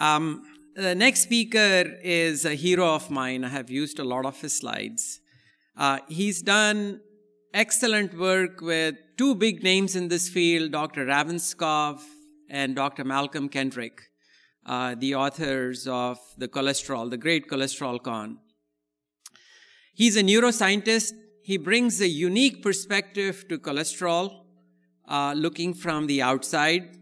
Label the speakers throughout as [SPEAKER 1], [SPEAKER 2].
[SPEAKER 1] Um, the next speaker is a hero of mine. I have used a lot of his slides. Uh, he's done excellent work with two big names in this field, Dr. Ravnskov and Dr. Malcolm Kendrick, uh, the authors of The Cholesterol, the Great Cholesterol Con. He's a neuroscientist. He brings a unique perspective to cholesterol, uh, looking from the outside.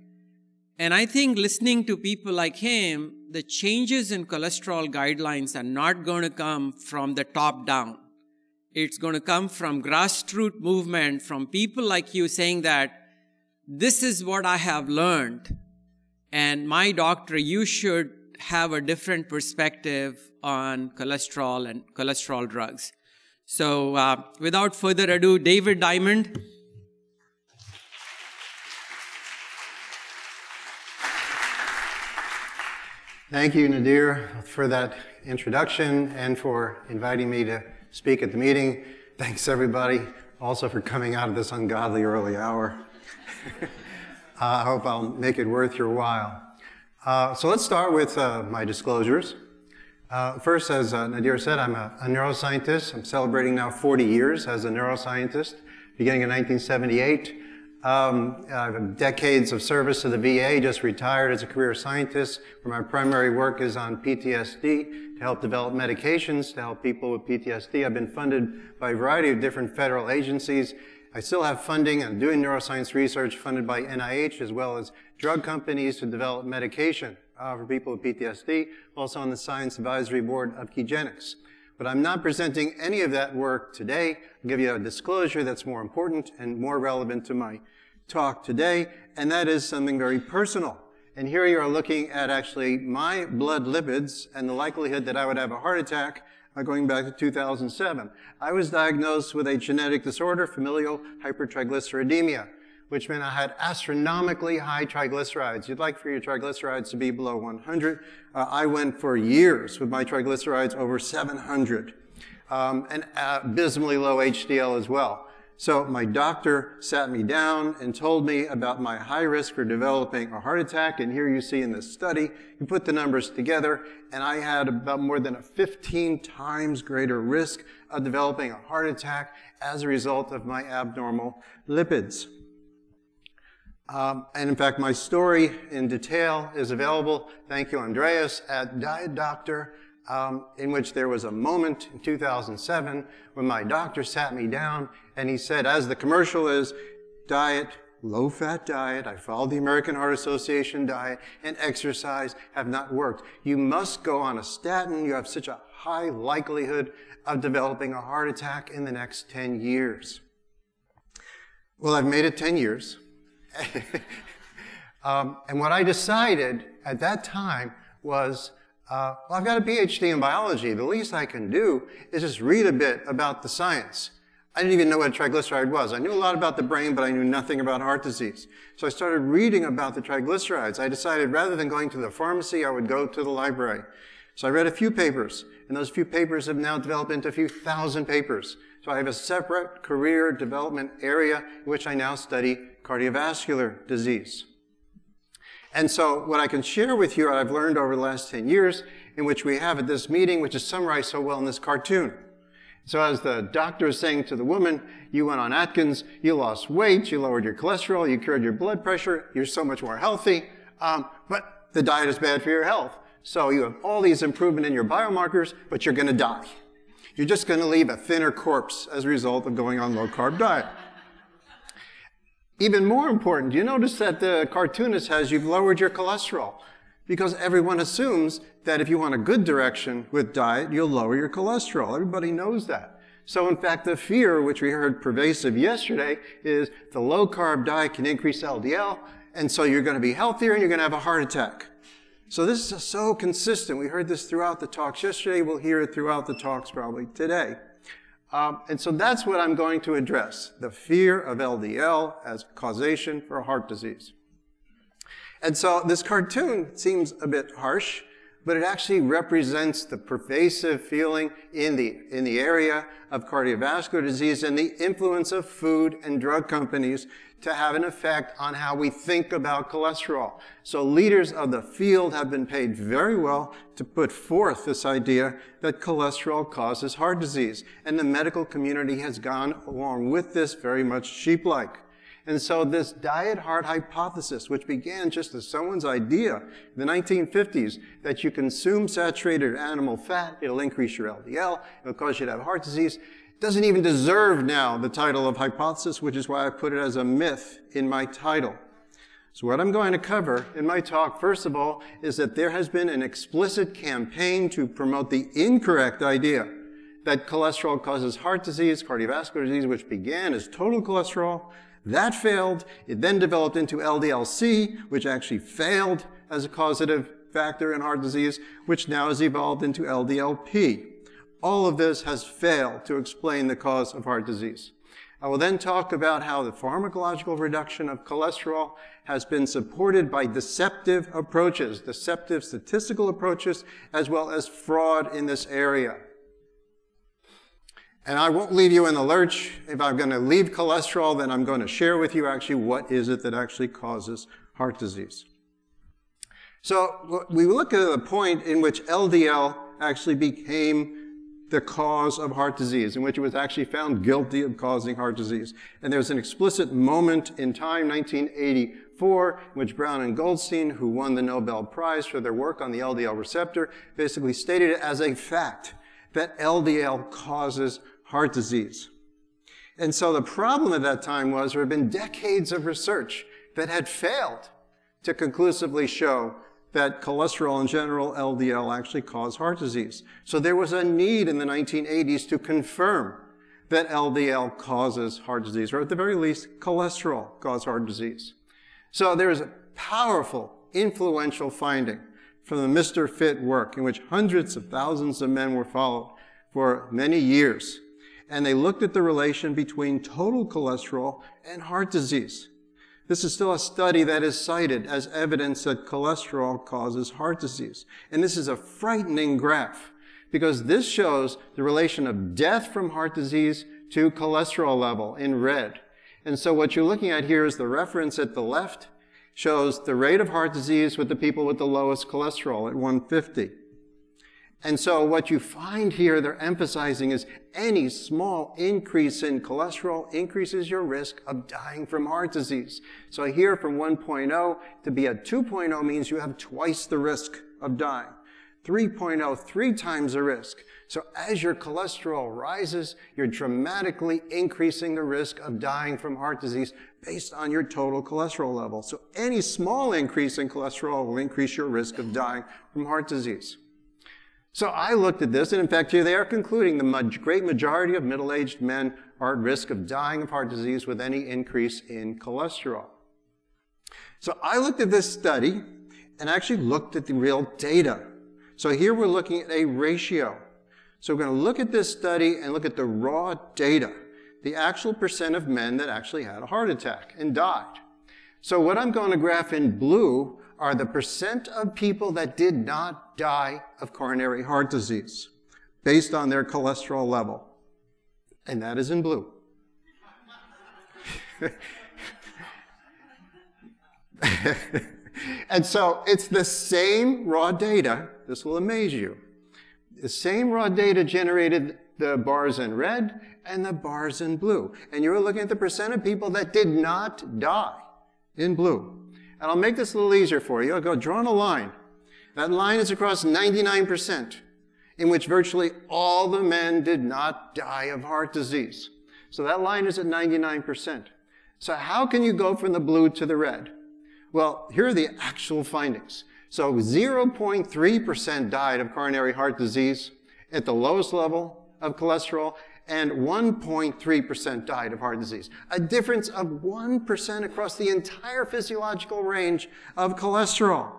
[SPEAKER 1] And I think listening to people like him, the changes in cholesterol guidelines are not going to come from the top down. It's going to come from grassroots movement, from people like you saying that this is what I have learned. And my doctor, you should have a different perspective on cholesterol and cholesterol drugs. So, uh, without further ado, David Diamond.
[SPEAKER 2] Thank you, Nadir, for that introduction and for inviting me to speak at the meeting. Thanks, everybody, also for coming out of this ungodly early hour. I hope I'll make it worth your while. Uh, so let's start with uh, my disclosures. Uh, first, as uh, Nadir said, I'm a, a neuroscientist. I'm celebrating now 40 years as a neuroscientist, beginning in 1978. Um, I have decades of service to the VA, just retired as a career scientist, where my primary work is on PTSD to help develop medications to help people with PTSD. I've been funded by a variety of different federal agencies. I still have funding and doing neuroscience research funded by NIH as well as drug companies to develop medication uh, for people with PTSD, also on the Science Advisory Board of Kegenix. But I'm not presenting any of that work today. I'll give you a disclosure that's more important and more relevant to my talk today, and that is something very personal. And here you are looking at actually my blood lipids and the likelihood that I would have a heart attack going back to 2007. I was diagnosed with a genetic disorder, familial hypertriglyceridemia which meant I had astronomically high triglycerides. You'd like for your triglycerides to be below 100. Uh, I went for years with my triglycerides over 700, um, and abysmally low HDL as well. So my doctor sat me down and told me about my high risk for developing a heart attack. And here you see in this study, you put the numbers together, and I had about more than a 15 times greater risk of developing a heart attack as a result of my abnormal lipids. Um, and in fact, my story in detail is available, thank you, Andreas, at Diet Doctor, um, in which there was a moment in 2007 when my doctor sat me down and he said, as the commercial is, diet, low fat diet, I followed the American Heart Association diet, and exercise have not worked. You must go on a statin. You have such a high likelihood of developing a heart attack in the next 10 years. Well, I've made it 10 years. um, and what I decided at that time was, uh, well, I've got a PhD in biology. The least I can do is just read a bit about the science. I didn't even know what a triglyceride was. I knew a lot about the brain, but I knew nothing about heart disease. So I started reading about the triglycerides. I decided rather than going to the pharmacy, I would go to the library. So I read a few papers, and those few papers have now developed into a few thousand papers. So I have a separate career development area in which I now study cardiovascular disease. And so what I can share with you, I've learned over the last 10 years, in which we have at this meeting, which is summarized so well in this cartoon. So as the doctor is saying to the woman, you went on Atkins, you lost weight, you lowered your cholesterol, you cured your blood pressure, you're so much more healthy, um, but the diet is bad for your health. So you have all these improvement in your biomarkers, but you're going to die. You're just going to leave a thinner corpse as a result of going on low carb diet. Even more important, you notice that the cartoonist has you've lowered your cholesterol because everyone assumes that if you want a good direction with diet, you'll lower your cholesterol. Everybody knows that. So in fact, the fear, which we heard pervasive yesterday, is the low carb diet can increase LDL, and so you're going to be healthier and you're going to have a heart attack. So this is so consistent. We heard this throughout the talks yesterday. We'll hear it throughout the talks probably today. Um, and so that's what I'm going to address, the fear of LDL as causation for heart disease. And so this cartoon seems a bit harsh, but it actually represents the pervasive feeling in the, in the area of cardiovascular disease and the influence of food and drug companies to have an effect on how we think about cholesterol. So leaders of the field have been paid very well to put forth this idea that cholesterol causes heart disease. And the medical community has gone along with this very much sheep-like. And so this diet heart hypothesis, which began just as someone's idea in the 1950s, that you consume saturated animal fat, it'll increase your LDL, it'll cause you to have heart disease, doesn't even deserve now the title of hypothesis, which is why I put it as a myth in my title. So what I'm going to cover in my talk, first of all, is that there has been an explicit campaign to promote the incorrect idea that cholesterol causes heart disease, cardiovascular disease, which began as total cholesterol, that failed. It then developed into LDL-C, which actually failed as a causative factor in heart disease, which now has evolved into LDL-P. All of this has failed to explain the cause of heart disease. I will then talk about how the pharmacological reduction of cholesterol has been supported by deceptive approaches, deceptive statistical approaches, as well as fraud in this area. And I won't leave you in the lurch. If I'm going to leave cholesterol, then I'm going to share with you actually what is it that actually causes heart disease. So we look at the point in which LDL actually became the cause of heart disease, in which it was actually found guilty of causing heart disease. And there's an explicit moment in time, 1984, in which Brown and Goldstein, who won the Nobel Prize for their work on the LDL receptor, basically stated it as a fact that LDL causes heart disease. And so the problem at that time was there had been decades of research that had failed to conclusively show that cholesterol in general, LDL, actually cause heart disease. So there was a need in the 1980s to confirm that LDL causes heart disease, or at the very least, cholesterol causes heart disease. So there is a powerful, influential finding from the MRFIT work in which hundreds of thousands of men were followed for many years and they looked at the relation between total cholesterol and heart disease. This is still a study that is cited as evidence that cholesterol causes heart disease. And this is a frightening graph because this shows the relation of death from heart disease to cholesterol level in red. And so what you're looking at here is the reference at the left shows the rate of heart disease with the people with the lowest cholesterol at 150. And so what you find here they're emphasizing is any small increase in cholesterol increases your risk of dying from heart disease. So here from 1.0 to be at 2.0 means you have twice the risk of dying. 3.0, three times the risk. So as your cholesterol rises, you're dramatically increasing the risk of dying from heart disease based on your total cholesterol level. So any small increase in cholesterol will increase your risk of dying from heart disease. So I looked at this, and in fact, here they are concluding the great majority of middle-aged men are at risk of dying of heart disease with any increase in cholesterol. So I looked at this study and actually looked at the real data. So here we're looking at a ratio. So we're going to look at this study and look at the raw data, the actual percent of men that actually had a heart attack and died. So what I'm going to graph in blue are the percent of people that did not die of coronary heart disease based on their cholesterol level. And that is in blue. and so it's the same raw data. This will amaze you. The same raw data generated the bars in red and the bars in blue. And you're looking at the percent of people that did not die in blue. And I'll make this a little easier for you. I'll go draw a line. That line is across 99%, in which virtually all the men did not die of heart disease. So that line is at 99%. So how can you go from the blue to the red? Well, here are the actual findings. So 0.3% died of coronary heart disease at the lowest level of cholesterol, and 1.3% died of heart disease. A difference of 1% across the entire physiological range of cholesterol.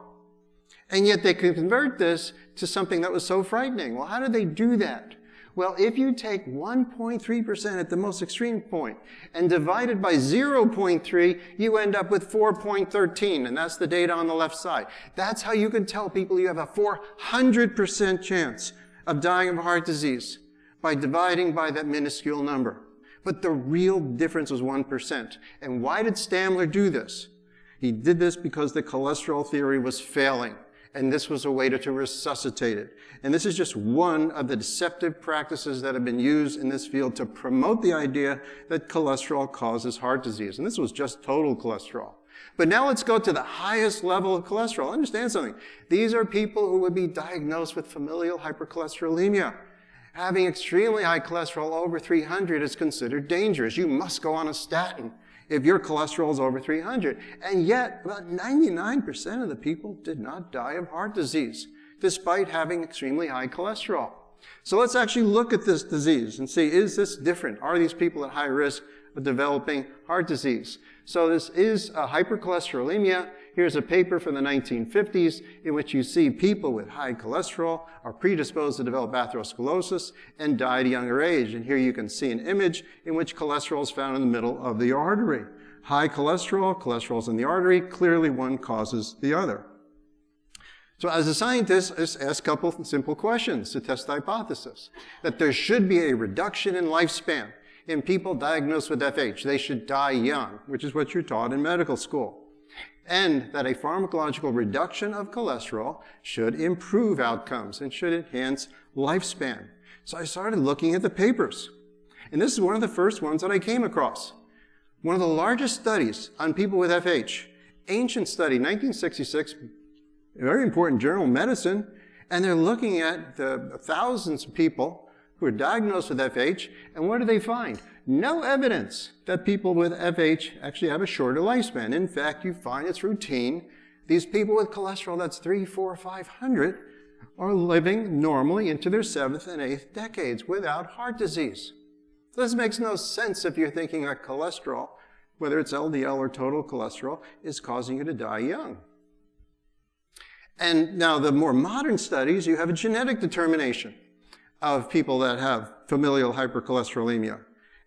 [SPEAKER 2] And yet they could convert this to something that was so frightening. Well, how did they do that? Well, if you take 1.3% at the most extreme point and divide it by 0.3, you end up with 4.13, and that's the data on the left side. That's how you can tell people you have a 400% chance of dying of heart disease by dividing by that minuscule number. But the real difference was 1%. And why did Stamler do this? He did this because the cholesterol theory was failing and this was a way to, to, resuscitate it. And this is just one of the deceptive practices that have been used in this field to promote the idea that cholesterol causes heart disease. And this was just total cholesterol. But now let's go to the highest level of cholesterol. Understand something. These are people who would be diagnosed with familial hypercholesterolemia. Having extremely high cholesterol over 300 is considered dangerous. You must go on a statin if your cholesterol is over 300. And yet, about 99% of the people did not die of heart disease, despite having extremely high cholesterol. So let's actually look at this disease and see, is this different? Are these people at high risk of developing heart disease? So this is a hypercholesterolemia. Here's a paper from the 1950s in which you see people with high cholesterol are predisposed to develop atherosclerosis and die at a younger age. And here you can see an image in which cholesterol is found in the middle of the artery. High cholesterol, cholesterol's in the artery, clearly one causes the other. So as a scientist, I ask a couple simple questions to test the hypothesis. That there should be a reduction in lifespan in people diagnosed with FH. They should die young, which is what you're taught in medical school and that a pharmacological reduction of cholesterol should improve outcomes and should enhance lifespan. So I started looking at the papers. And this is one of the first ones that I came across. One of the largest studies on people with FH. Ancient study, 1966, a very important journal, Medicine, and they're looking at the thousands of people who are diagnosed with FH, and what do they find? no evidence that people with FH actually have a shorter lifespan. In fact, you find it's routine. These people with cholesterol that's three, four, five hundred are living normally into their seventh and eighth decades without heart disease. This makes no sense if you're thinking that cholesterol, whether it's LDL or total cholesterol, is causing you to die young. And now the more modern studies, you have a genetic determination of people that have familial hypercholesterolemia.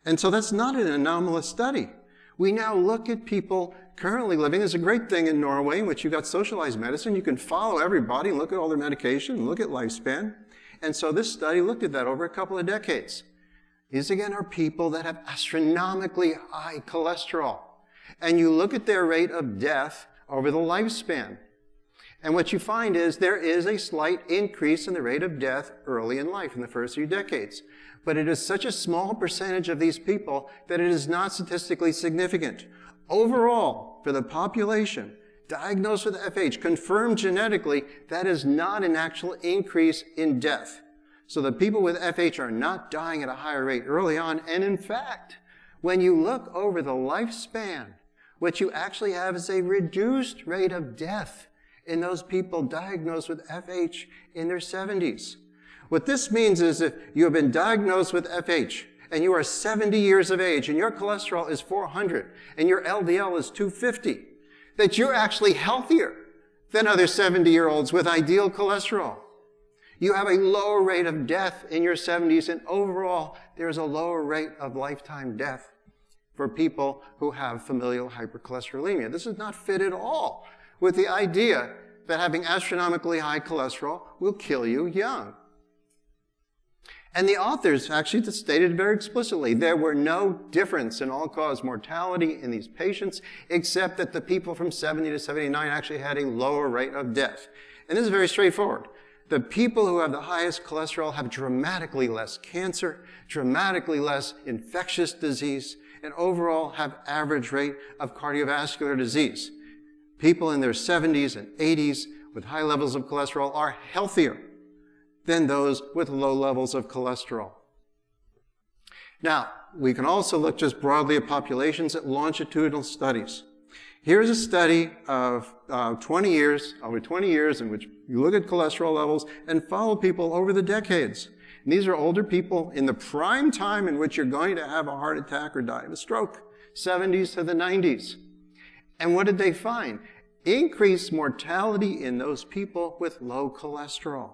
[SPEAKER 2] And so that's not an anomalous study. We now look at people currently living. There's a great thing in Norway in which you've got socialized medicine. You can follow everybody look at all their medication, look at lifespan. And so this study looked at that over a couple of decades. These again are people that have astronomically high cholesterol. And you look at their rate of death over the lifespan. And what you find is there is a slight increase in the rate of death early in life in the first few decades but it is such a small percentage of these people that it is not statistically significant. Overall, for the population diagnosed with FH, confirmed genetically, that is not an actual increase in death. So the people with FH are not dying at a higher rate early on. And in fact, when you look over the lifespan, what you actually have is a reduced rate of death in those people diagnosed with FH in their 70s. What this means is if you have been diagnosed with FH and you are 70 years of age and your cholesterol is 400 and your LDL is 250, that you're actually healthier than other 70 year olds with ideal cholesterol. You have a lower rate of death in your 70s and overall there's a lower rate of lifetime death for people who have familial hypercholesterolemia. This is not fit at all with the idea that having astronomically high cholesterol will kill you young. And the authors actually stated very explicitly there were no difference in all cause mortality in these patients, except that the people from 70 to 79 actually had a lower rate of death. And this is very straightforward. The people who have the highest cholesterol have dramatically less cancer, dramatically less infectious disease, and overall have average rate of cardiovascular disease. People in their 70s and 80s with high levels of cholesterol are healthier than those with low levels of cholesterol. Now, we can also look just broadly at populations at longitudinal studies. Here's a study of uh, 20 years, over 20 years, in which you look at cholesterol levels and follow people over the decades. And these are older people in the prime time in which you're going to have a heart attack or die of a stroke, 70s to the 90s. And what did they find? Increased mortality in those people with low cholesterol.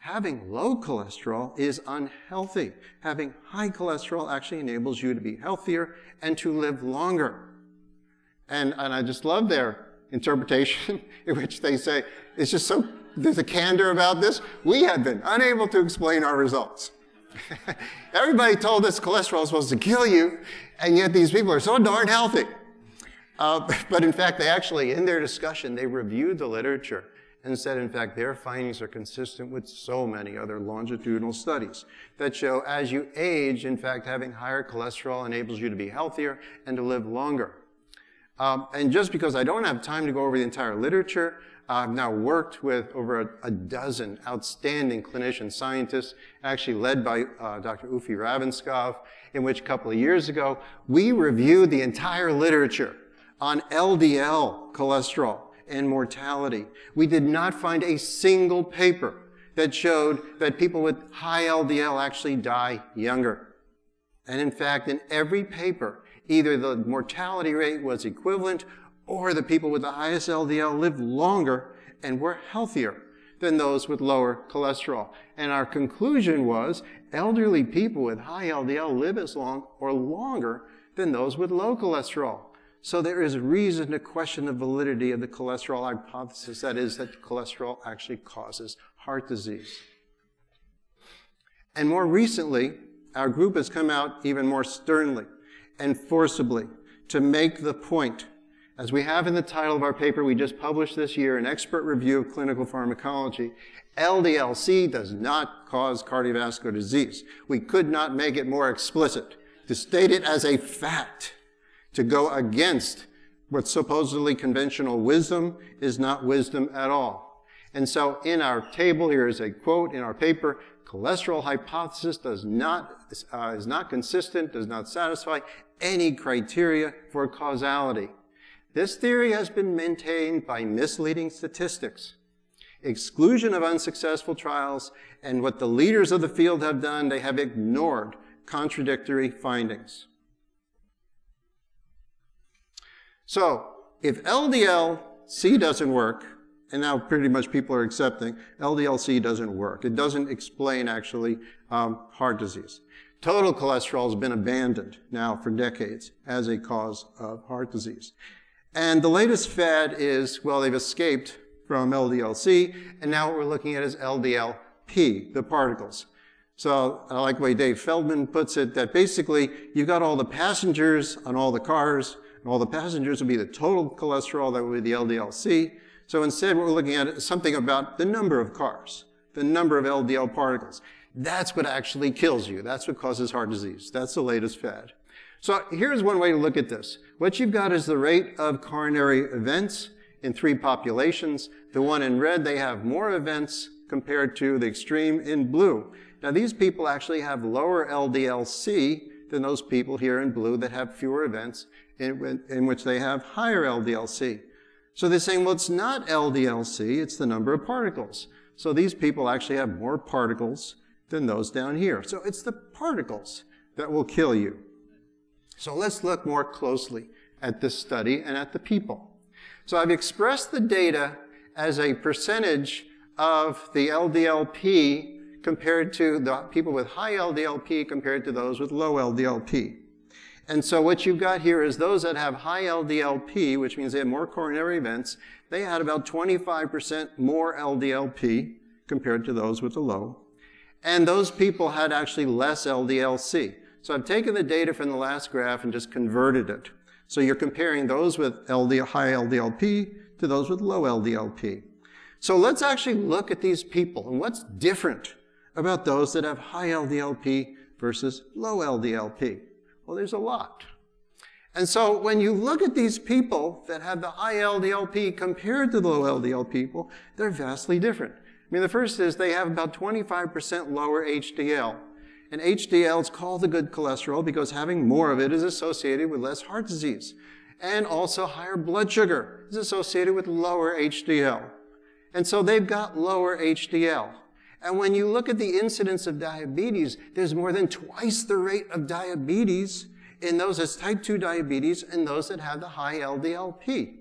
[SPEAKER 2] having low cholesterol is unhealthy. Having high cholesterol actually enables you to be healthier and to live longer. And, and I just love their interpretation in which they say, it's just so, there's a candor about this. We have been unable to explain our results. Everybody told us cholesterol is supposed to kill you, and yet these people are so darn healthy. Uh, but in fact, they actually, in their discussion, they reviewed the literature and said, in fact, their findings are consistent with so many other longitudinal studies that show as you age, in fact, having higher cholesterol enables you to be healthier and to live longer. Um, and just because I don't have time to go over the entire literature, I've now worked with over a, a dozen outstanding clinician scientists, actually led by uh, Dr. Uffe Ravnskov, in which a couple of years ago, we reviewed the entire literature on LDL cholesterol and mortality. We did not find a single paper that showed that people with high LDL actually die younger. And in fact, in every paper, either the mortality rate was equivalent or the people with the highest LDL lived longer and were healthier than those with lower cholesterol. And our conclusion was elderly people with high LDL live as long or longer than those with low cholesterol. So there is reason to question the validity of the cholesterol hypothesis, that is, that cholesterol actually causes heart disease. And more recently, our group has come out even more sternly and forcibly to make the point, as we have in the title of our paper we just published this year, an expert review of clinical pharmacology, LDLC does not cause cardiovascular disease. We could not make it more explicit. To state it as a fact, to go against what supposedly conventional wisdom is not wisdom at all. And so in our table, here is a quote in our paper, cholesterol hypothesis does not, uh, is not consistent, does not satisfy any criteria for causality. This theory has been maintained by misleading statistics, exclusion of unsuccessful trials, and what the leaders of the field have done, they have ignored contradictory findings. So if LDL-C doesn't work, and now pretty much people are accepting LDL-C doesn't work. It doesn't explain actually um, heart disease. Total cholesterol has been abandoned now for decades as a cause of heart disease. And the latest fad is, well, they've escaped from LDL-C, and now what we're looking at is LDL-P, the particles. So I like the way Dave Feldman puts it, that basically you've got all the passengers on all the cars, all the passengers would be the total cholesterol, that would be the LDL-C. So instead, what we're looking at is something about the number of cars, the number of LDL particles. That's what actually kills you. That's what causes heart disease. That's the latest fad. So here's one way to look at this. What you've got is the rate of coronary events in three populations. The one in red, they have more events compared to the extreme in blue. Now these people actually have lower LDL-C than those people here in blue that have fewer events in, in which they have higher LDL-C. So they're saying, well, it's not LDL-C, it's the number of particles. So these people actually have more particles than those down here. So it's the particles that will kill you. So let's look more closely at this study and at the people. So I've expressed the data as a percentage of the LDLP compared to the people with high LDLP compared to those with low LDLP. And so what you've got here is those that have high LDLP, which means they have more coronary events, they had about 25% more LDLP compared to those with the low. And those people had actually less LDLC. So I've taken the data from the last graph and just converted it. So you're comparing those with high LDLP to those with low LDLP. So let's actually look at these people and what's different about those that have high LDLP versus low LDLP. Well, there's a lot. And so when you look at these people that have the high LDLP compared to the low LDL people, they're vastly different. I mean, the first is they have about 25% lower HDL. And HDL is called the good cholesterol because having more of it is associated with less heart disease. And also higher blood sugar is associated with lower HDL. And so they've got lower HDL. And when you look at the incidence of diabetes, there's more than twice the rate of diabetes in those as type 2 diabetes and those that have the high LDLP.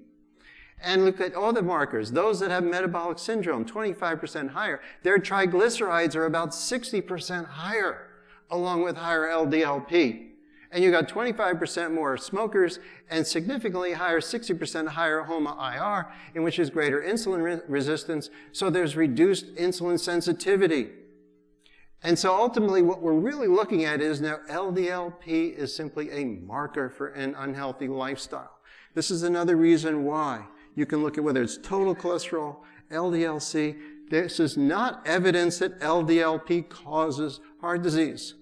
[SPEAKER 2] and look at all the markers. Those that have metabolic syndrome, 25% higher. Their triglycerides are about 60% higher, along with higher LDLP. And you got 25% more smokers and significantly higher, 60% higher HOMA-IR, in which is greater insulin re- resistance. So there's reduced insulin sensitivity. And so ultimately what we're really looking at is now LDLP is simply a marker for an unhealthy lifestyle. This is another reason why you can look at whether it's total cholesterol, LDLC. This is not evidence that LDLP causes heart disease.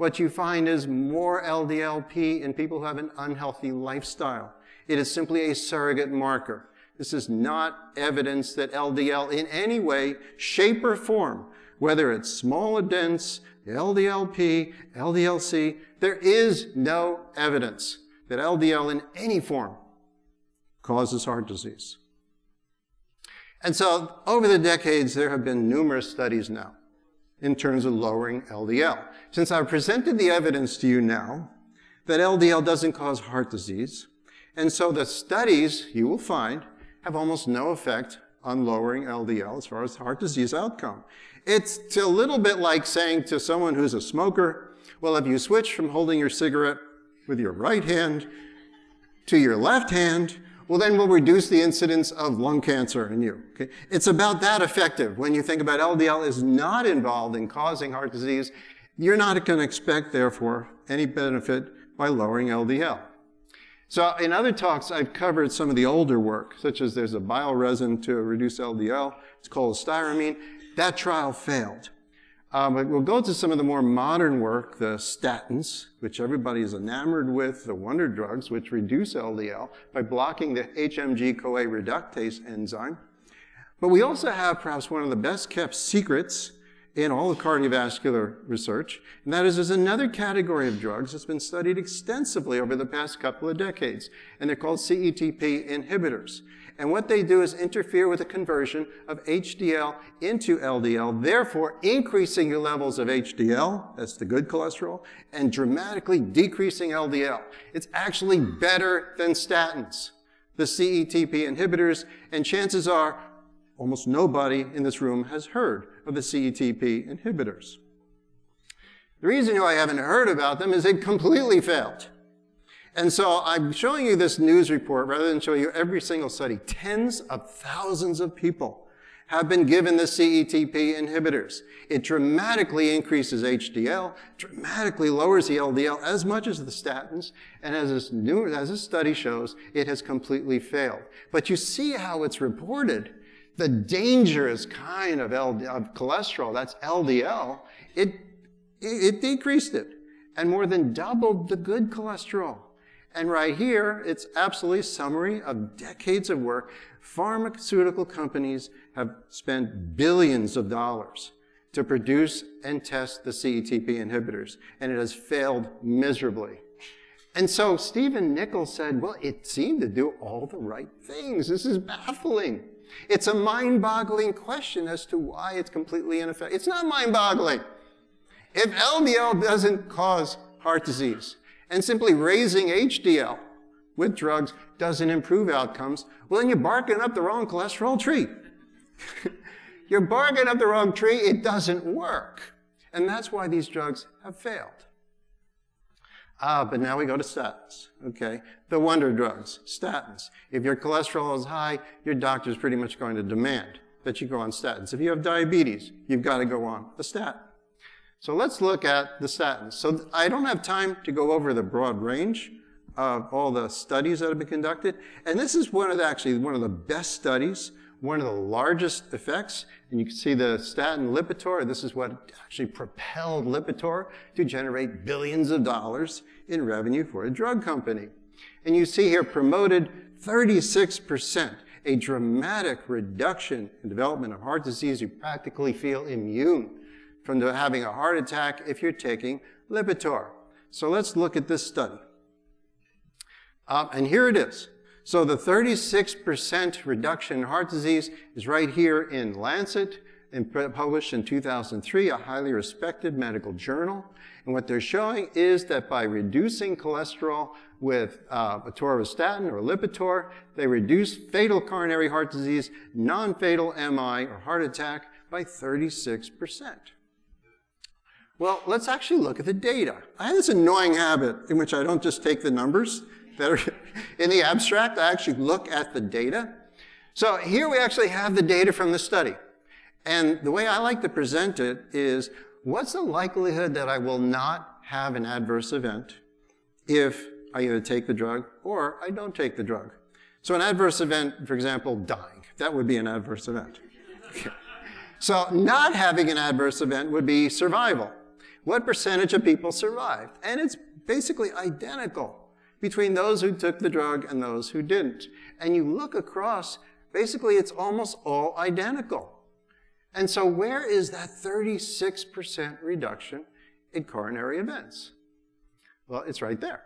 [SPEAKER 2] What you find is more LDLP in people who have an unhealthy lifestyle. It is simply a surrogate marker. This is not evidence that LDL in any way, shape, or form, whether it's small or dense, LDLP, LDLC, there is no evidence that LDL in any form causes heart disease. And so over the decades, there have been numerous studies now in terms of lowering LDL. Since I've presented the evidence to you now that LDL doesn't cause heart disease, and so the studies you will find have almost no effect on lowering LDL as far as heart disease outcome. It's a little bit like saying to someone who's a smoker, well, if you switch from holding your cigarette with your right hand to your left hand, well, then we'll reduce the incidence of lung cancer in you. Okay? It's about that effective. When you think about LDL is not involved in causing heart disease, you're not going to expect, therefore, any benefit by lowering LDL. So in other talks, I've covered some of the older work, such as there's a bioresin to reduce LDL. It's called styramine. That trial failed. Um, but we'll go to some of the more modern work, the statins, which everybody is enamored with, the wonder drugs, which reduce LDL by blocking the HMG-CoA reductase enzyme. But we also have perhaps one of the best kept secrets in all of cardiovascular research, and that is there's another category of drugs that's been studied extensively over the past couple of decades, and they're called CETP inhibitors. And what they do is interfere with the conversion of HDL into LDL, therefore increasing your levels of HDL, that's the good cholesterol, and dramatically decreasing LDL. It's actually better than statins, the CETP inhibitors, and chances are almost nobody in this room has heard of the CETP inhibitors. The reason why I haven't heard about them is they completely failed. And so I'm showing you this news report rather than show you every single study. Tens of thousands of people have been given the CETP inhibitors. It dramatically increases HDL, dramatically lowers the LDL as much as the statins, and as this, new, as this study shows, it has completely failed. But you see how it's reported. The dangerous kind of, LD, of cholesterol, that's LDL, it, it, decreased it and more than doubled the good cholesterol. And right here, it's absolutely summary of decades of work. Pharmaceutical companies have spent billions of dollars to produce and test the CETP inhibitors, and it has failed miserably. And so Stephen Nicholls said, well, it seemed to do all the right things. This is baffling. It's a mind-boggling question as to why it's completely ineffective. It's not mind-boggling. If LDL doesn't cause heart disease, and simply raising HDL with drugs doesn't improve outcomes, well, then you're barking up the wrong cholesterol tree. you're barking up the wrong tree. It doesn't work. And that's why these drugs have failed. Ah, but now we go to statins. Okay. The wonder drugs, statins. If your cholesterol is high, your doctor is pretty much going to demand that you go on statins. If you have diabetes, you've got to go on a statin. So let's look at the statins. So I don't have time to go over the broad range of all the studies that have been conducted. And this is one of the, actually one of the best studies, one of the largest effects. And you can see the statin Lipitor. This is what actually propelled Lipitor to generate billions of dollars in revenue for a drug company. And you see here promoted 36%, a dramatic reduction in development of heart disease. You practically feel immune from having a heart attack if you're taking Lipitor. So let's look at this study. Um, and here it is. So the 36% reduction in heart disease is right here in Lancet. and published in 2003, a highly respected medical journal. And what they're showing is that by reducing cholesterol with uh, atorvastatin or Lipitor, they reduce fatal coronary heart disease, non-fatal MI or heart attack by 36%. Well, let's actually look at the data. I have this annoying habit in which I don't just take the numbers that are in the abstract, I actually look at the data. So here we actually have the data from the study. And the way I like to present it is, what's the likelihood that I will not have an adverse event if I either take the drug or I don't take the drug? So an adverse event, for example, dying, that would be an adverse event. So not having an adverse event would be survival. What percentage of people survived? And it's basically identical between those who took the drug and those who didn't. And you look across, basically it's almost all identical. And so where is that 36% reduction in coronary events? Well, it's right there.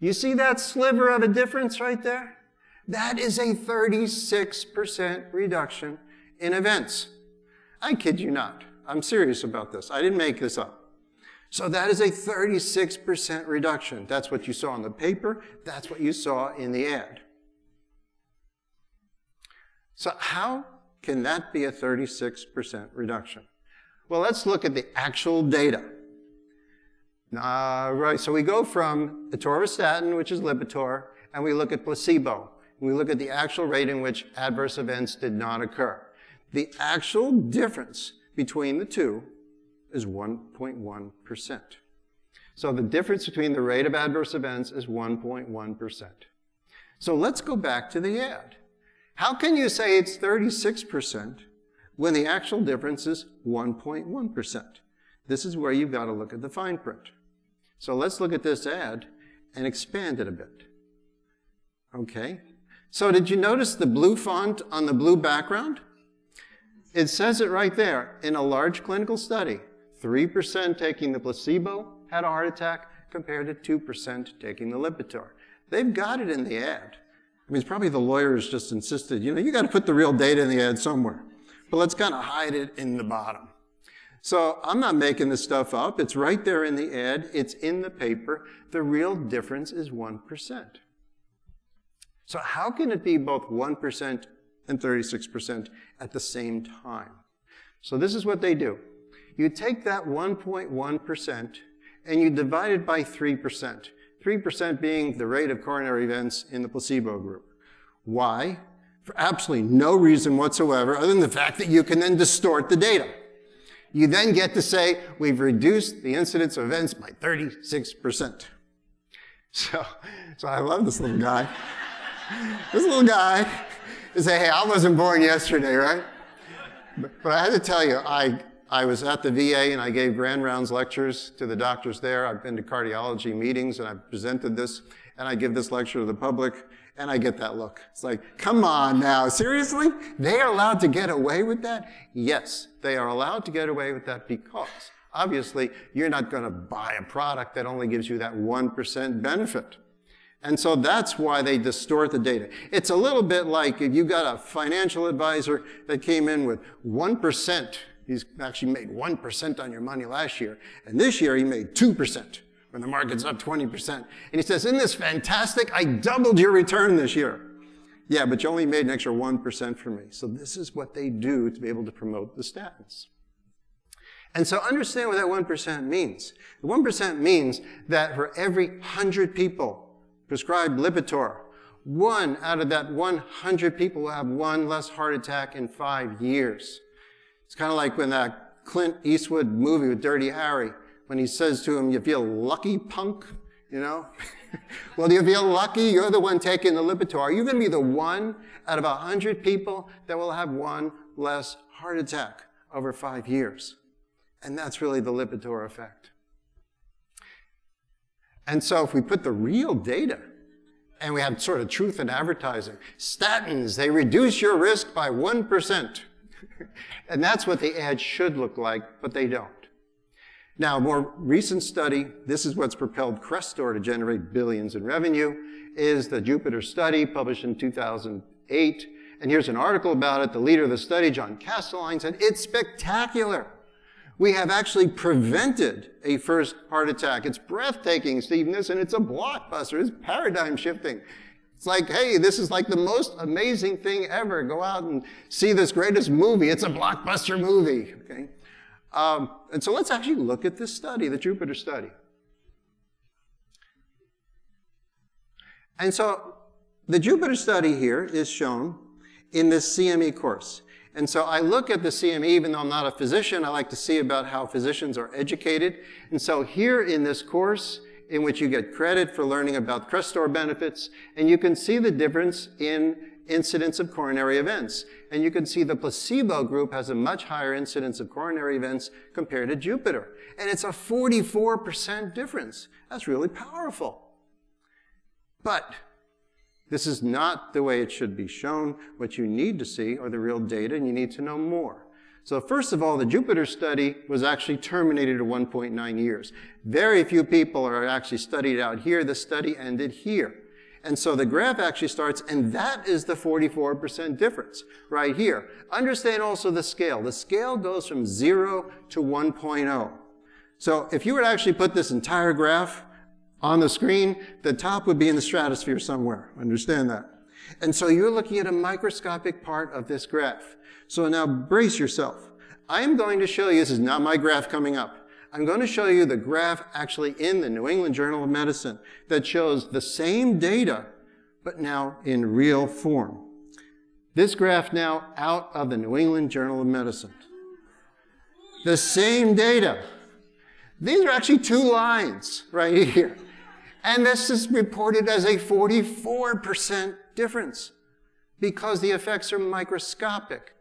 [SPEAKER 2] You see that sliver of a difference right there? That is a 36% reduction in events. I kid you not. I'm serious about this. I didn't make this up. So that is a 36% reduction. That's what you saw on the paper. That's what you saw in the ad. So how can that be a 36% reduction? Well, let's look at the actual data. Uh, right, so we go from atorvastatin, which is Lipitor, and we look at placebo. We look at the actual rate in which adverse events did not occur. The actual difference between the two is 1.1%. So the difference between the rate of adverse events is 1.1%. So let's go back to the ad. How can you say it's 36% when the actual difference is 1.1%? This is where you've got to look at the fine print. So let's look at this ad and expand it a bit. Okay. So did you notice the blue font on the blue background? It says it right there. In a large clinical study, 3% taking the placebo had a heart attack compared to 2% taking the Lipitor. They've got it in the ad. I mean, it's probably the lawyers just insisted, you know, you got to put the real data in the ad somewhere. But let's kind of hide it in the bottom. So I'm not making this stuff up. It's right there in the ad. It's in the paper. The real difference is 1%. So how can it be both 1% and 36% at the same time? So this is what they do. You take that 1.1% and you divide it by 3%. 3% being the rate of coronary events in the placebo group. Why? For absolutely no reason whatsoever other than the fact that you can then distort the data. You then get to say, we've reduced the incidence of events by 36%. So, so I love this little guy. this little guy to say, hey, I wasn't born yesterday, right? But, but I had to tell you, I, I was at the VA and I gave grand rounds lectures to the doctors there. I've been to cardiology meetings and I've presented this and I give this lecture to the public and I get that look. It's like, come on now, seriously? They are allowed to get away with that? Yes, they are allowed to get away with that because obviously you're not going to buy a product that only gives you that 1% benefit. And so that's why they distort the data. It's a little bit like if you got a financial advisor that came in with 1% He's actually made 1% on your money last year. And this year he made 2% when the market's up 20%. And he says, isn't this fantastic? I doubled your return this year. Yeah, but you only made an extra 1% for me. So this is what they do to be able to promote the statins. And so understand what that 1% means. The 1% means that for every 100 people prescribed Lipitor, one out of that 100 people will have one less heart attack in five years. It's kind of like when that Clint Eastwood movie with Dirty Harry, when he says to him, you feel lucky, punk, you know? well, do you feel lucky? You're the one taking the Lipitor. Are you going to be the one out of a hundred people that will have one less heart attack over five years? And that's really the Lipitor effect. And so if we put the real data and we have sort of truth in advertising, statins, they reduce your risk by 1%. And that's what the ad should look like, but they don't. Now, a more recent study, this is what's propelled Crestor to generate billions in revenue, is the Jupiter study published in 2008. And here's an article about it. The leader of the study, John Kastelein, said, it's spectacular. We have actually prevented a first heart attack. It's breathtaking, Steve Nissen. It's a blockbuster. It's paradigm shifting. It's like, hey, this is like the most amazing thing ever. Go out and see this greatest movie. It's a blockbuster movie. Okay. Um, and so let's actually look at this study, the Jupiter study. And so the Jupiter study here is shown in this CME course. And so I look at the CME, even though I'm not a physician, I like to see about how physicians are educated. And so here in this course, in which you get credit for learning about Crestor benefits, and you can see the difference in incidence of coronary events. And you can see the placebo group has a much higher incidence of coronary events compared to Jupiter. And it's a 44% difference. That's really powerful. But this is not the way it should be shown. What you need to see are the real data, and you need to know more. So first of all, the Jupiter study was actually terminated at 1.9 years. Very few people are actually studied out here. The study ended here. And so the graph actually starts, and that is the 44% difference right here. Understand also the scale. The scale goes from 0 to 1.0. So if you were to actually put this entire graph on the screen, the top would be in the stratosphere somewhere. Understand that? And so you're looking at a microscopic part of this graph. So now brace yourself. I am going to show you, this is not my graph coming up. I'm going to show you the graph actually in the New England Journal of Medicine that shows the same data, but now in real form. This graph now out of the New England Journal of Medicine. The same data. These are actually two lines right here. And this is reported as a 44% difference because the effects are microscopic.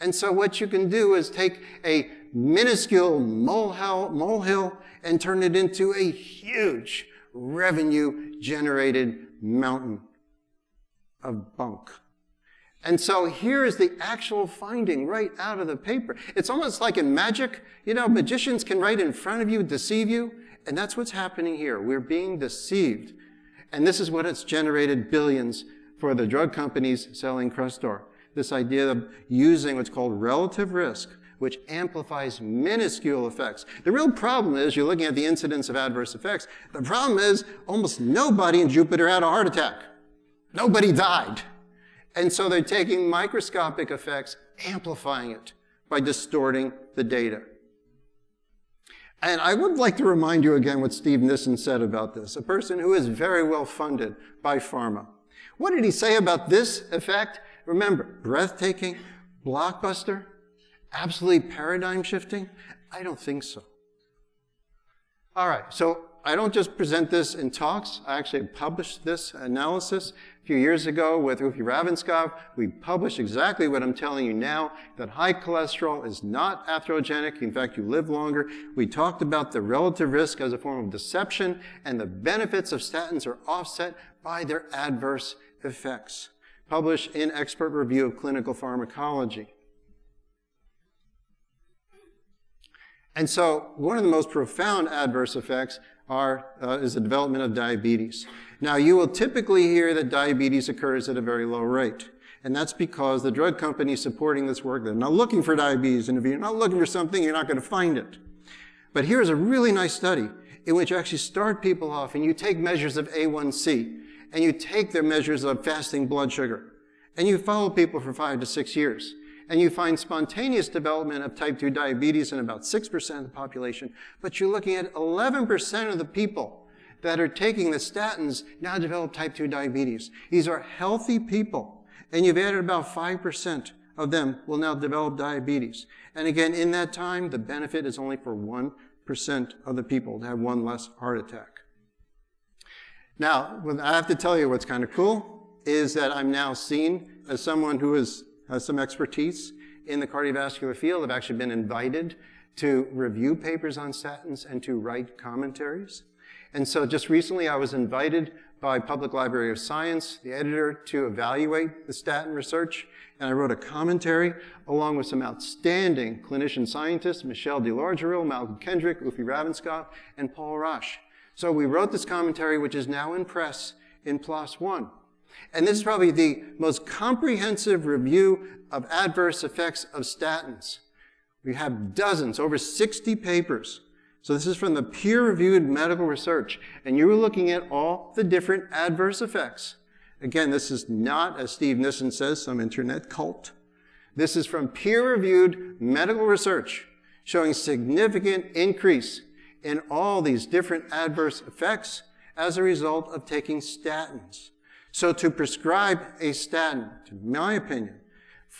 [SPEAKER 2] And so what you can do is take a minuscule molehill, molehill and turn it into a huge revenue generated mountain of bunk. And so here is the actual finding right out of the paper. It's almost like in magic. You know, magicians can right in front of you, deceive you. And that's what's happening here. We're being deceived. And this is what it's generated billions for the drug companies selling Crestor. This idea of using what's called relative risk, which amplifies minuscule effects. The real problem is you're looking at the incidence of adverse effects. The problem is almost nobody in Jupiter had a heart attack. Nobody died. And so they're taking microscopic effects, amplifying it by distorting the data. And I would like to remind you again what Steve Nissen said about this, a person who is very well funded by pharma. What did he say about this effect? Remember, breathtaking, blockbuster, absolutely paradigm shifting? I don't think so. All right, so I don't just present this in talks. I actually published this analysis few years ago with Uffe Ravnskov. We published exactly what I'm telling you now, that high cholesterol is not atherogenic. In fact, you live longer. We talked about the relative risk as a form of deception, and the benefits of statins are offset by their adverse effects. Published in Expert Review of Clinical Pharmacology. And so one of the most profound adverse effects are, uh, is the development of diabetes. Now, you will typically hear that diabetes occurs at a very low rate. And that's because the drug companies supporting this work, they're not looking for diabetes. And if you're not looking for something, you're not going to find it. But here's a really nice study in which you actually start people off and you take measures of A1C and you take their measures of fasting blood sugar and you follow people for five to six years and you find spontaneous development of type 2 diabetes in about 6% of the population, but you're looking at 11% of the people that are taking the statins now develop type 2 diabetes. These are healthy people, and you've added about 5% of them will now develop diabetes. And again, in that time, the benefit is only for 1% of the people to have one less heart attack. Now, I have to tell you what's kind of cool is that I'm now seen as someone who is has some expertise in the cardiovascular field, I've actually been invited to review papers on statins and to write commentaries. And so just recently I was invited by Public Library of Science, the editor, to evaluate the statin research. And I wrote a commentary along with some outstanding clinician scientists, Michel de Lorgeril, Malcolm Kendrick, Uffe Ravnskov, and Paul Rosch. So we wrote this commentary, which is now in press in PLOS One. And this is probably the most comprehensive review of adverse effects of statins. We have dozens, over 60 papers. So this is from the peer-reviewed medical research. And you were looking at all the different adverse effects. Again, this is not, as Steve Nissen says, some internet cult. This is from peer-reviewed medical research showing significant increase in all these different adverse effects as a result of taking statins. So to prescribe a statin, to my opinion,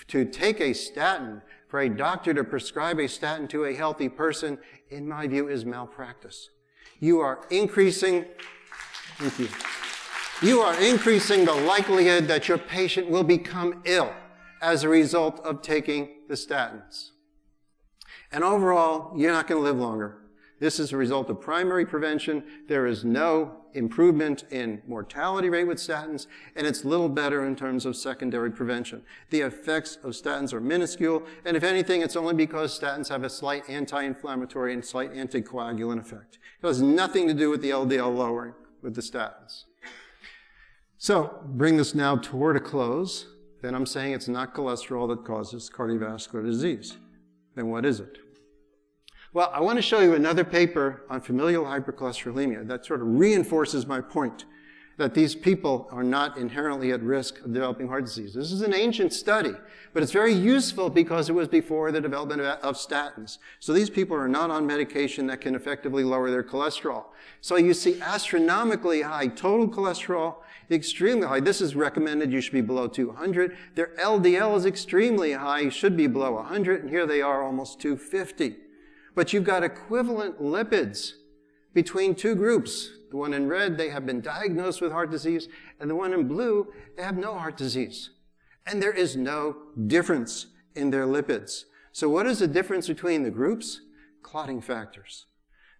[SPEAKER 2] to take a statin, for a doctor to prescribe a statin to a healthy person, in my view, is malpractice. You are increasing, thank you. You are increasing the likelihood that your patient will become ill as a result of taking the statins. And overall, you're not going to live longer. This is a result of primary prevention. There is no improvement in mortality rate with statins, and it's little better in terms of secondary prevention. The effects of statins are minuscule, and if anything, it's only because statins have a slight anti-inflammatory and slight anticoagulant effect. It has nothing to do with the LDL lowering with the statins. So, bring this now toward a close. Then I'm saying it's not cholesterol that causes cardiovascular disease. Then what is it? Well, I want to show you another paper on familial hypercholesterolemia that sort of reinforces my point that these people are not inherently at risk of developing heart disease. This is an ancient study, but it's very useful because it was before the development of, statins. So these people are not on medication that can effectively lower their cholesterol. So you see astronomically high total cholesterol, extremely high. This is recommended you should be below 200. Their LDL is extremely high, should be below 100, and here they are almost 250. But you've got equivalent lipids between two groups. The one in red, they have been diagnosed with heart disease, and the one in blue, they have no heart disease. And there is no difference in their lipids. So what is the difference between the groups? Clotting factors.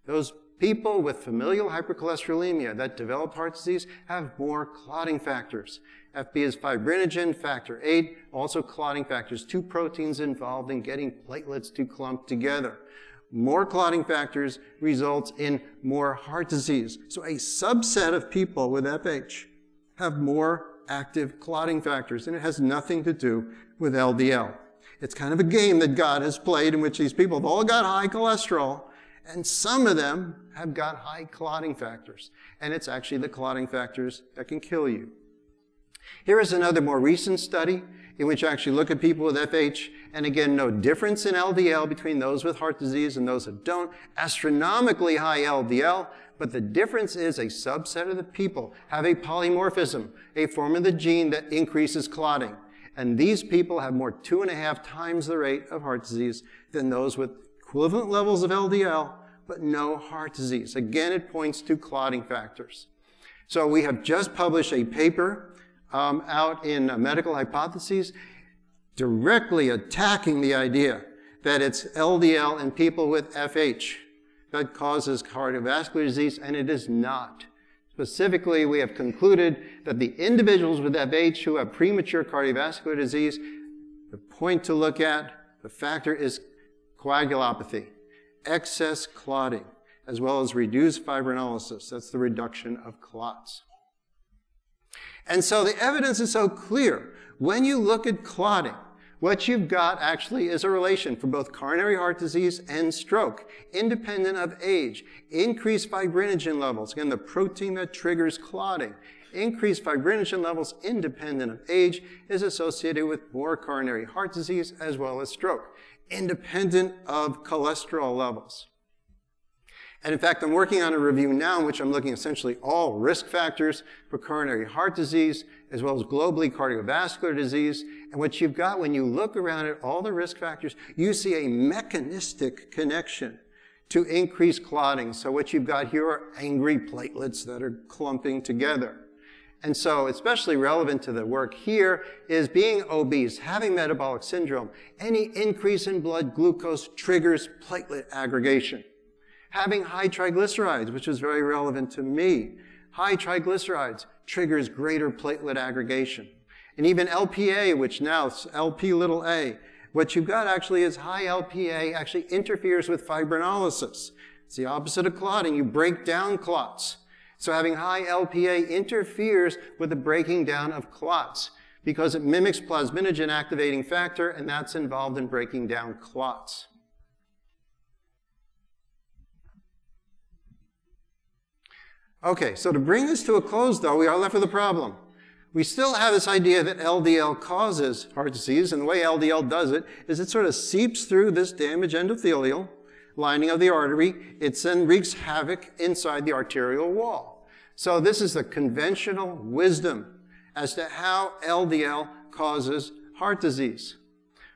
[SPEAKER 2] Those people with familial hypercholesterolemia that develop heart disease have more clotting factors. FB is fibrinogen, factor VIII, also clotting factors, two proteins involved in getting platelets to clump together more clotting factors results in more heart disease. So a subset of people with FH have more active clotting factors, and it has nothing to do with LDL. It's kind of a game that God has played in which these people have all got high cholesterol, and some of them have got high clotting factors. And it's actually the clotting factors that can kill you. Here is another more recent study in which I actually look at people with FH, and again, no difference in LDL between those with heart disease and those that don't. Astronomically high LDL, but the difference is a subset of the people have a polymorphism, a form of the gene that increases clotting. And these people have more two and a half times the rate of heart disease than those with equivalent levels of LDL, but no heart disease. Again, it points to clotting factors. So we have just published a paper um, out in uh, medical hypotheses directly attacking the idea that it's LDL in people with FH that causes cardiovascular disease, and it is not. Specifically, we have concluded that the individuals with FH who have premature cardiovascular disease, the point to look at, the factor is coagulopathy, excess clotting, as well as reduced fibrinolysis. That's the reduction of clots. And so the evidence is so clear. When you look at clotting, what you've got actually is a relation for both coronary heart disease and stroke, independent of age. Increased fibrinogen levels, again, the protein that triggers clotting, increased fibrinogen levels independent of age is associated with more coronary heart disease as well as stroke, independent of cholesterol levels. And in fact, I'm working on a review now in which I'm looking essentially all risk factors for coronary heart disease, as well as globally cardiovascular disease. And what you've got when you look around at all the risk factors, you see a mechanistic connection to increase clotting. So what you've got here are angry platelets that are clumping together. And so, especially relevant to the work here is being obese, having metabolic syndrome. Any increase in blood glucose triggers platelet aggregation having high triglycerides, which is very relevant to me. High triglycerides triggers greater platelet aggregation. And even LPA, which now is LP little a, what you've got actually is high LPA actually interferes with fibrinolysis. It's the opposite of clotting. You break down clots. So having high LPA interferes with the breaking down of clots because it mimics plasminogen activating factor and that's involved in breaking down clots. Okay, so to bring this to a close though, we are left with a problem. We still have this idea that LDL causes heart disease, and the way LDL does it is it sort of seeps through this damaged endothelial lining of the artery. It then wreaks havoc inside the arterial wall. So this is the conventional wisdom as to how LDL causes heart disease.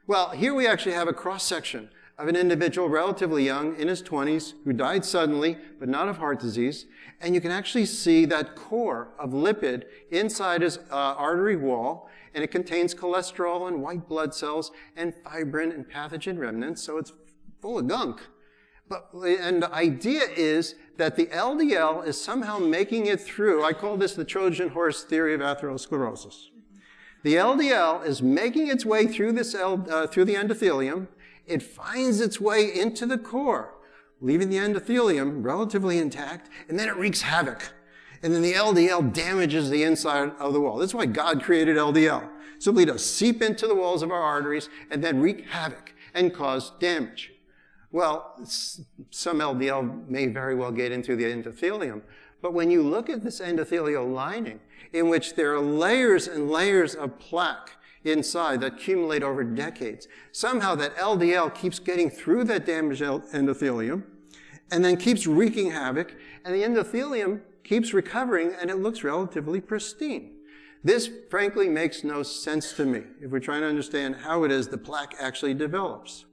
[SPEAKER 2] Well, here we actually have a cross section of an individual relatively young in his 20s who died suddenly, but not of heart disease. And you can actually see that core of lipid inside his uh, artery wall, and it contains cholesterol and white blood cells and fibrin and pathogen remnants, so it's full of gunk. But, and the idea is that the LDL is somehow making it through. I call this the Trojan horse theory of atherosclerosis. The LDL is making its way through this L, uh, through the endothelium. It finds its way into the core, leaving the endothelium relatively intact, and then it wreaks havoc. And then the LDL damages the inside of the wall. That's why God created LDL. Simply to seep into the walls of our arteries and then wreak havoc and cause damage. Well, some LDL may very well get into the endothelium, but when you look at this endothelial lining, in which there are layers and layers of plaque inside that accumulate over decades, somehow that LDL keeps getting through that damaged endothelium and then keeps wreaking havoc, and the endothelium keeps recovering and it looks relatively pristine. This, frankly, makes no sense to me if we're trying to understand how it is the plaque actually develops.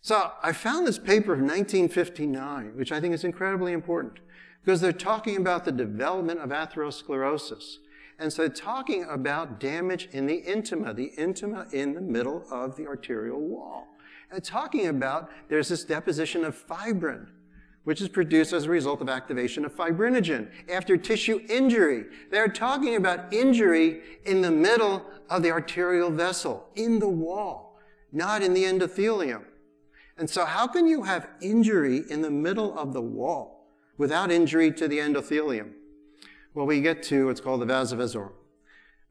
[SPEAKER 2] So I found this paper of 1959, which I think is incredibly important because they're talking about the development of atherosclerosis. And so talking about damage in the intima, the intima in the middle of the arterial wall. And talking about there's this deposition of fibrin, which is produced as a result of activation of fibrinogen after tissue injury. They're talking about injury in the middle of the arterial vessel, in the wall, not in the endothelium. And so how can you have injury in the middle of the wall without injury to the endothelium? Well, we get to what's called the vasa vasorum.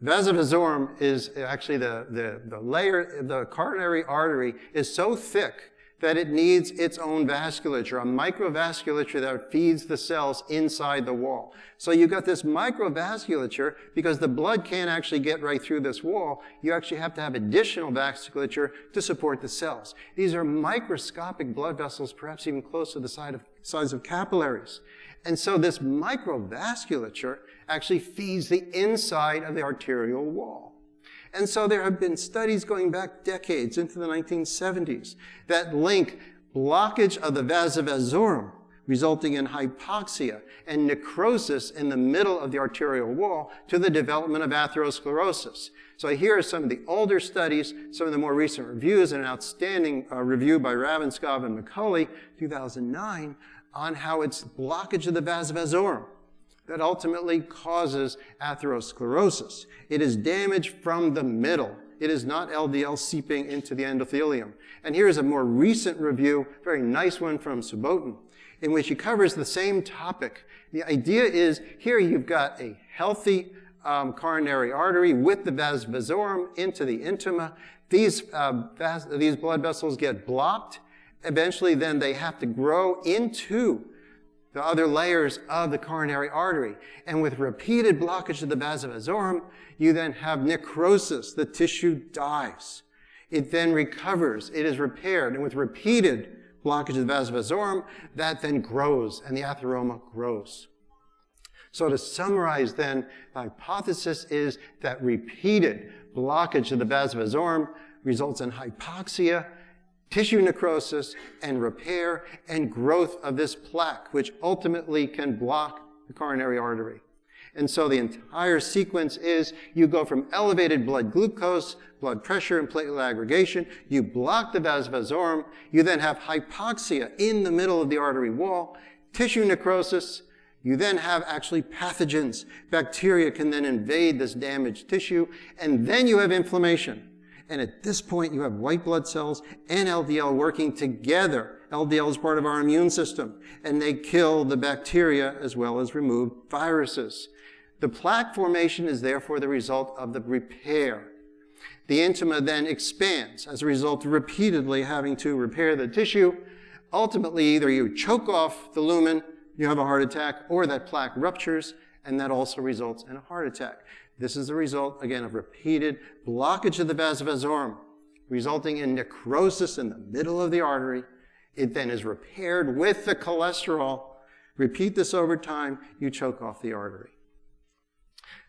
[SPEAKER 2] Vasovasorum is actually the, the, the layer, the coronary artery is so thick that it needs its own vasculature, a microvasculature that feeds the cells inside the wall. So you've got this microvasculature because the blood can't actually get right through this wall. You actually have to have additional vasculature to support the cells. These are microscopic blood vessels, perhaps even close to the size of, size of capillaries. And so this microvasculature actually feeds the inside of the arterial wall. And so there have been studies going back decades into the 1970s that link blockage of the vasa vasorum resulting in hypoxia and necrosis in the middle of the arterial wall to the development of atherosclerosis. So here are some of the older studies, some of the more recent reviews, and an outstanding uh, review by Ravnskov and McCully, 2009, on how it's blockage of the vasa vasorum that ultimately causes atherosclerosis. It is damage from the middle. It is not LDL seeping into the endothelium. And here's a more recent review, very nice one from Subbotin, in which he covers the same topic. The idea is here you've got a healthy um, coronary artery with the vasa vasorum into the intima. These, uh, these blood vessels get blocked. Eventually, then they have to grow into the other layers of the coronary artery. And with repeated blockage of the vasa vasorum, you then have necrosis. The tissue dies. It then recovers. It is repaired. And with repeated blockage of the vasa vasorum, that then grows and the atheroma grows. So to summarize then, the hypothesis is that repeated blockage of the vasa vasorum results in hypoxia tissue necrosis and repair and growth of this plaque, which ultimately can block the coronary artery. And so the entire sequence is you go from elevated blood glucose, blood pressure, and platelet aggregation. You block the vasa vasorum. You then have hypoxia in the middle of the artery wall, tissue necrosis. You then have actually pathogens. Bacteria can then invade this damaged tissue. And then you have inflammation. And at this point, you have white blood cells and LDL working together LDL is part of our immune system, and they kill the bacteria as well as remove viruses. The plaque formation is therefore the result of the repair. The intima then expands as a result of repeatedly having to repair the tissue. Ultimately, either you choke off the lumen, you have a heart attack, or that plaque ruptures, and that also results in a heart attack. This is the result, again, of repeated blockage of the vasa vasorum, resulting in necrosis in the middle of the artery. It then is repaired with the cholesterol. Repeat this over time, you choke off the artery.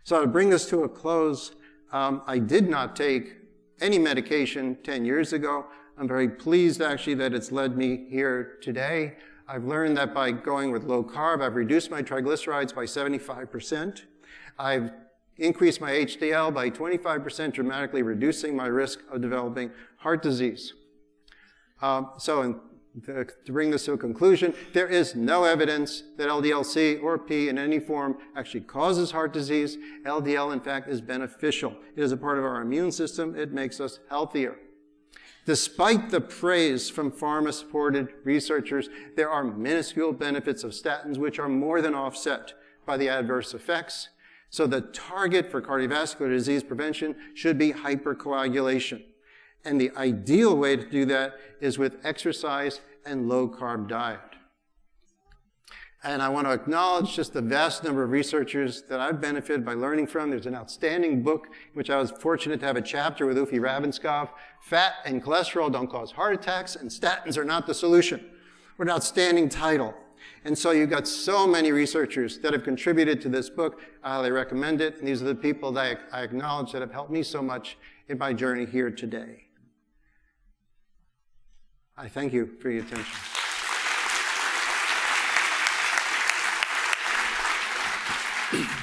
[SPEAKER 2] So to bring this to a close, um, I did not take any medication 10 years ago. I'm very pleased actually that it's led me here today. I've learned that by going with low carb, I've reduced my triglycerides by 75%. I've increased my HDL by 25%, dramatically reducing my risk of developing heart disease. Um, so in, to, to bring this to a conclusion, there is no evidence that LDL-C or P in any form actually causes heart disease. LDL, in fact, is beneficial. It is a part of our immune system. It makes us healthier. Despite the praise from pharma-supported researchers, there are minuscule benefits of statins which are more than offset by the adverse effects. So the target for cardiovascular disease prevention should be hypercoagulation. And the ideal way to do that is with exercise and low carb diet. And I want to acknowledge just the vast number of researchers that I've benefited by learning from. There's an outstanding book, which I was fortunate to have a chapter with Uffe Ravnskov. Fat and cholesterol don't cause heart attacks, and statins are not the solution. What an outstanding title. And so you've got so many researchers that have contributed to this book. I highly recommend it. And these are the people that I acknowledge that have helped me so much in my journey here today. I thank you for your attention.